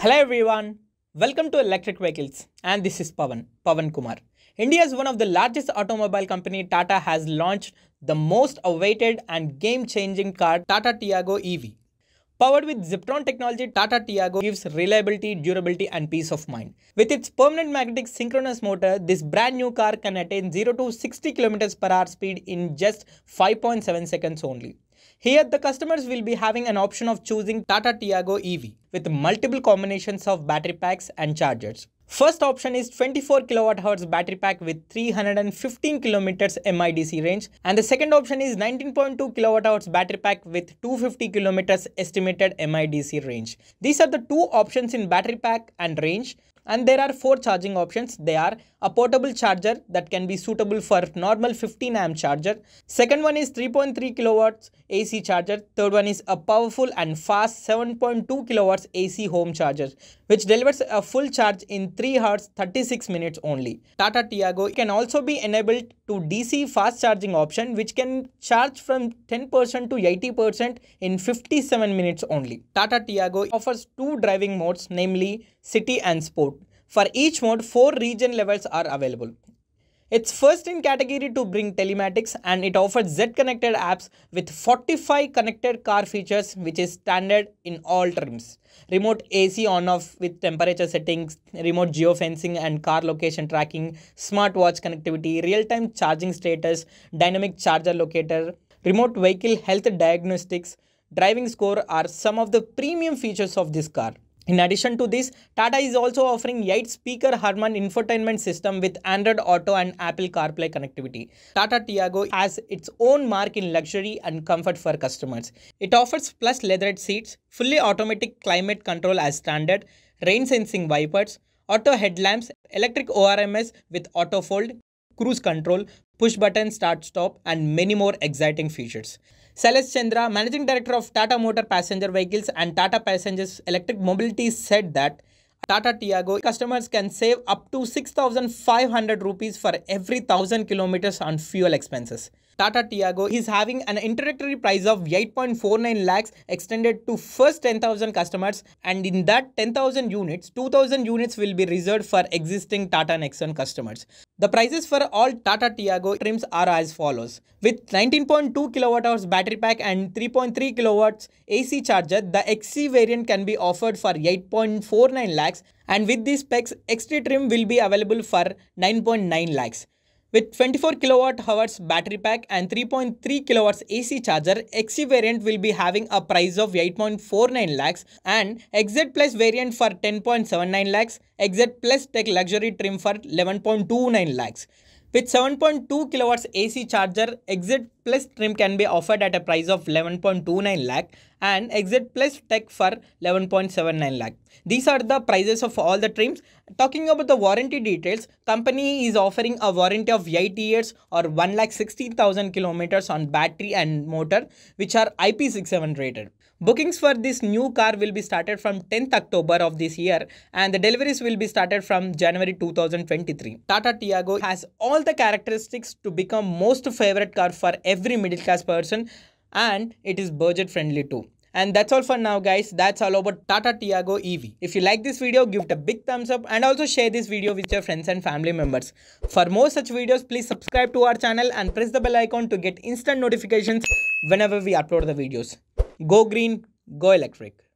Hello everyone, welcome to Electric Vehicles and this is Pavan, Pavan Kumar. India's one of the largest automobile company. Tata has launched the most awaited and game-changing car Tata Tiago EV. Powered with Ziptron technology, Tata Tiago gives reliability, durability and peace of mind. With its permanent magnetic synchronous motor, this brand new car can attain 0 to 60 km per hour speed in just 5.7 seconds only. Here, the customers will be having an option of choosing Tata Tiago EV with multiple combinations of battery packs and chargers. First option is 24 kWh battery pack with 315 km MIDC range and the second option is 19.2 kWh battery pack with 250 km estimated MIDC range. These are the two options in battery pack and range and there are four charging options. They are a portable charger that can be suitable for normal 15 amp charger. Second one is 3.3 kilowatts AC charger. Third one is a powerful and fast 7.2 kilowatts AC home charger which delivers a full charge in 3 hours 36 minutes only. Tata Tiago can also be enabled to DC fast charging option which can charge from 10% to 80% in 57 minutes only. Tata Tiago offers two driving modes namely city and sport. For each mode, four regen levels are available. It's first in category to bring telematics and it offers Z connected apps with 45 connected car features which is standard in all trims. Remote AC on off with temperature settings, remote geofencing and car location tracking, smartwatch connectivity, real time charging status, dynamic charger locator, remote vehicle health diagnostics, driving score are some of the premium features of this car. In addition to this, Tata is also offering 8-speaker Harman infotainment system with Android Auto and Apple CarPlay connectivity. Tata Tiago has its own mark in luxury and comfort for customers. It offers plush leatherette seats, fully automatic climate control as standard, rain sensing wipers, auto headlamps, electric ORVMs with auto fold, cruise control, push button start stop and many more exciting features. Shailesh Chandra, Managing Director of Tata Motor Passenger Vehicles and Tata Passengers Electric Mobility said that Tata Tiago customers can save up to 6500 rupees for every 1000 kilometers on fuel expenses. Tata Tiago is having an introductory price of 8.49 lakhs extended to first 10,000 customers and in that 10,000 units, 2,000 units will be reserved for existing Tata Nexon customers. The prices for all Tata Tiago trims are as follows. With 19.2 kWh battery pack and 3.3 kilowatts AC charger, the XE variant can be offered for 8.49 lakhs and with these specs, XT trim will be available for 9.9 lakhs. With 24 kilowatt hours battery pack and 3.3 kilowatts AC charger, XE variant will be having a price of 8.49 lakhs and XZ Plus variant for 10.79 lakhs, XZ Plus Tech luxury trim for 11.29 lakhs. With 7.2 kilowatts AC charger, XZ Plus trim can be offered at a price of 11.29 lakh and XZ Plus Tech for 11.79 lakh. These are the prices of all the trims. Talking about the warranty details, company is offering a warranty of 8 years or 1 lakh 16,000 kilometers on battery and motor which are IP67 rated. Bookings for this new car will be started from 10th October of this year and the deliveries will be started from January 2023. Tata Tiago has all the characteristics to become most favorite car for every middle class person and it is budget friendly too. And that's all for now guys. That's all about Tata Tiago EV. If you like this video, give it a big thumbs up and also share this video with your friends and family members. For more such videos, please subscribe to our channel and press the bell icon to get instant notifications whenever we upload the videos. Go green, go electric.